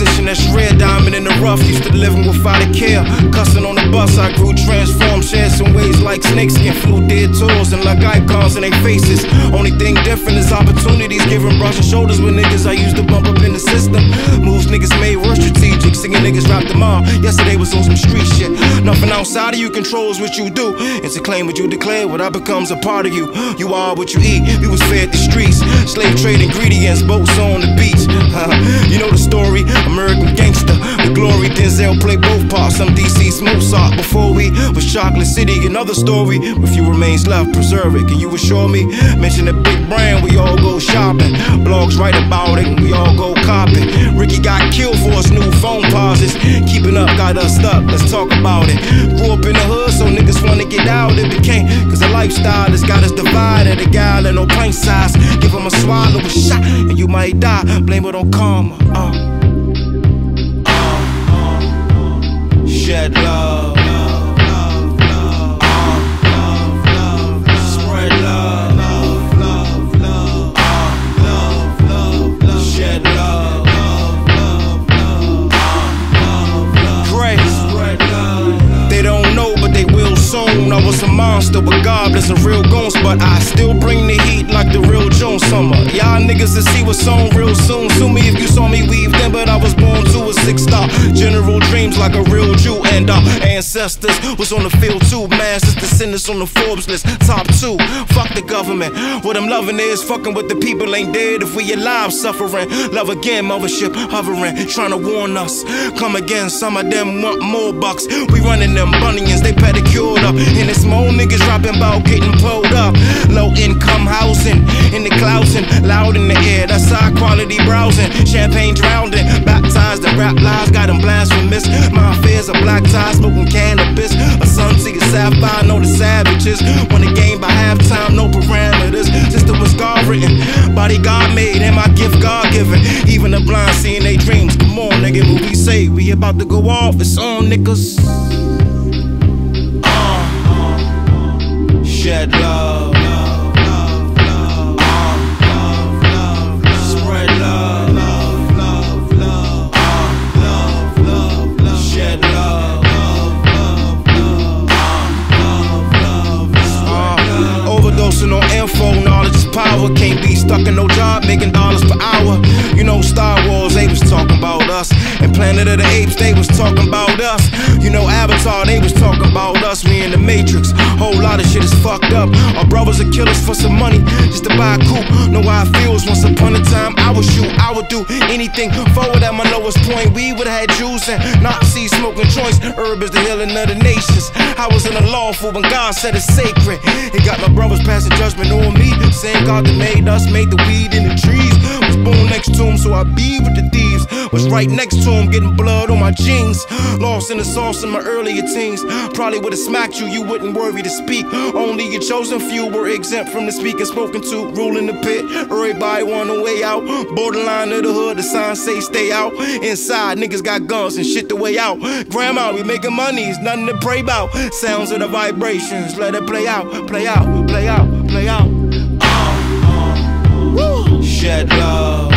position that's rare, diamond in the rough. Used to living without a care. Cussing on the bus, I grew transformed, shared some ways like snakeskin. Flew dead tours and like icons in their faces. Only thing different is opportunities giving brushing shoulders with niggas I used to bump up in the system. Moves niggas made strategic. Singing niggas rapped them all. Yesterday was on some street shit. Nothing outside of you controls what you do. It's a claim what you declare, what I becomes a part of you. You are what you eat. We was fed the streets. Slave trade ingredients, boats on the beach. you know the story, American gangster. The glory, Denzel played both parts. Some DC Mozart before we was Chocolate City. Another story, with few remains left, preserve it. Can you assure me? Mention a big brand, we all go shopping. Blogs write about it, we all go copping. Ricky got killed for his phone. Keeping up got us stuck, let's talk about it. Grew up in the hood, so niggas wanna get out. It became, cause the lifestyle has got us divided. A gal and no pint size. Give him a swallow, a shot, and you might die. Blame it on karma. Uh. Shed love. Monster, bless a real goons. But I still bring the heat like the real Jones Summer. Y'all niggas to see what's on real soon. Sue me if you saw me weave then, but I was born to a six star. General dreams like a real Jew, and our ancestors was on the field too. Masters descendants on the Forbes list, top two. Fuck the government. What I'm loving is fucking with the people ain't dead if we alive suffering. Love again, mothership hovering, trying to warn us. Come again, some of them want more bucks. We running them bunions, they pedicured up. And it's more niggas rapping about getting pulled up. Low income housing, in the clouds and loud in the air. That's high quality browsing. Champagne drowning, baptized the rap lies, got them blasphemous. My affairs are black ties, smoking cannabis. A sun a sapphire, know the savages. Won the game by halftime, no parameters. Sister was God written, body God made, and my gift God given. Even the blind seeing their dreams. Come on, nigga, what we say? We about to go off, it's on, niggas. On info, knowledge is power. Can't be stuck in no job, making dollars per hour. You know, Star Wars, they was talking about us. And Planet of the Apes, they was talking about us. You know, Avatar, they was talking about us. We in the Matrix, whole lot of shit is fucked up. Our brothers are killers for some money, just to buy a coupe. Know how it feels. Once upon a time, I would shoot, I would do anything forward at my lowest point. We would have had juice and Nazi smoking joints. Herb is the healing of the nations. I was in a lawful when God said it's sacred. He got my brothers passing judgment on me. Same God that made us, made the weed in the trees. Was born next to him, so I be with the thieves was right next to him, getting blood on my jeans. Lost in the sauce in my earlier teens. Probably would have smacked you, you wouldn't worry to speak. Only your chosen few were exempt from the speaking spoken to, rule in the pit. Everybody want a way out. Borderline of the hood, the signs say stay out. Inside, niggas got guns and shit the way out. Grandma, we making money, it's nothing to pray about. Sounds of the vibrations, let it play out, play out, play out, play out. Uh, uh, uh. Shed love.